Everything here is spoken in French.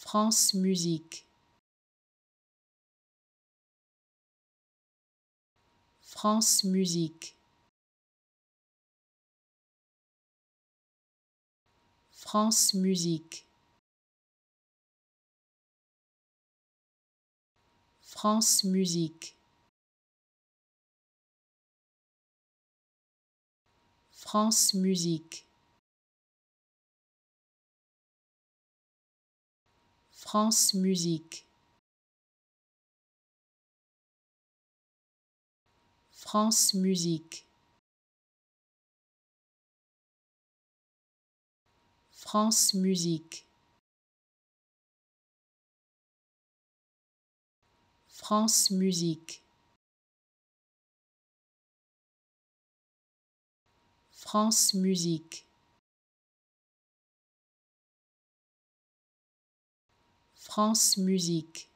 France Musique. France Musique. France Musique. France Musique. France Musique. France Musique. France Musique. France Musique. France Musique. France Musique. France Musique.